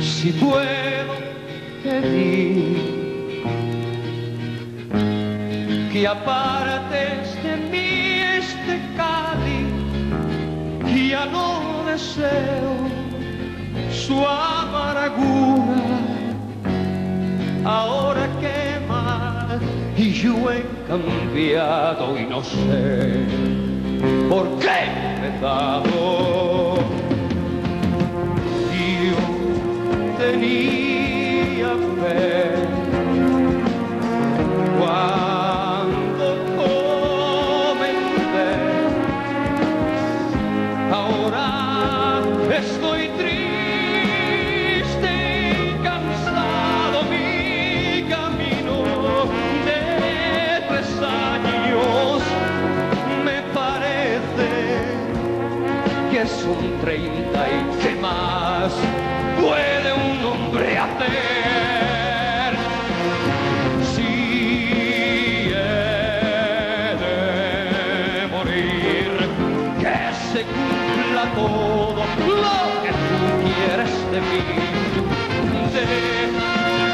Si puedo pedir que apartes de mí este cáliz, ya no deseo su amargura, ahora quema y yo he cambiado y no sé por qué he dado. Yo tenía fe cuando comencé. Ahora que son treinta y que más puede un hombre hacer. Si he de morir, que se cumpla todo lo que tú quieres de mí. De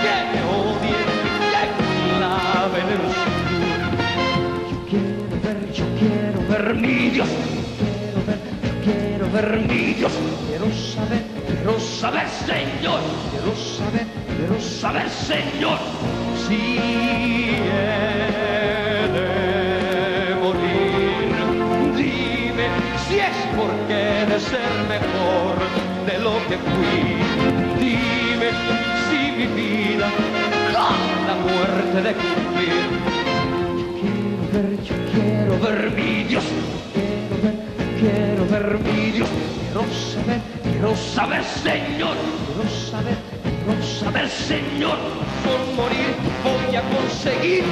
que me odien, que claven en Yo quiero ver, yo quiero ver mi Dios. Quiero ver, Dios. Quiero saber, quiero saber, Señor. Quiero saber, quiero saber, Señor. Si he de morir, dime si es porque he de ser mejor de lo que fui. Dime si mi vida con la muerte de cumplir. Yo quiero ver, yo quiero ver mi Dios. Quiero saber, quiero saber, Señor. Quiero saber, quiero saber, Señor. Por morir voy a conseguir.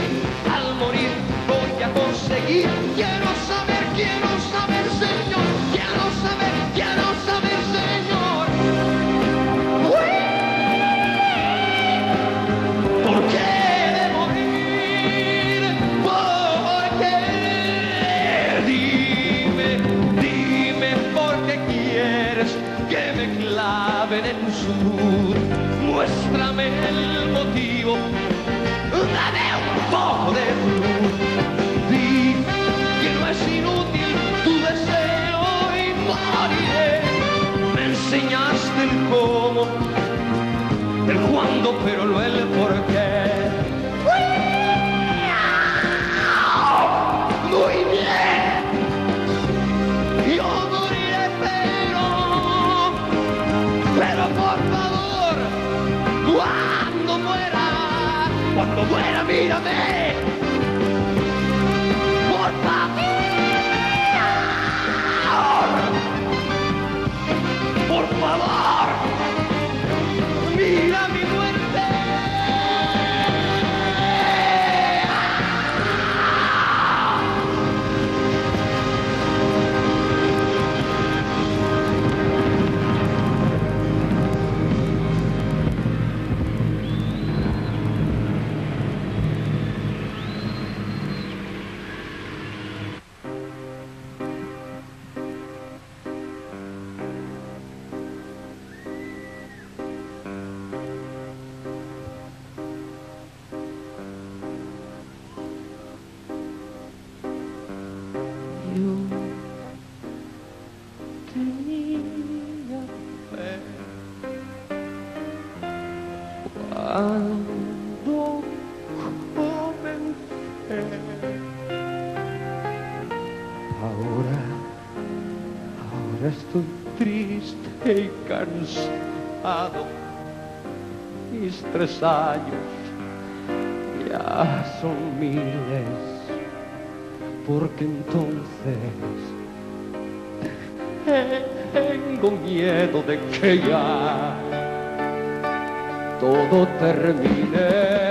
Al morir voy a conseguir. Pero no el Ahora, ahora estoy triste y cansado. Mis tres años ya son miles porque entonces tengo miedo de que ya todo termine.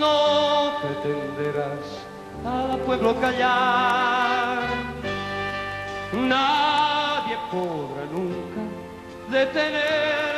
no pretenderás al pueblo callar. Nadie podrá nunca detener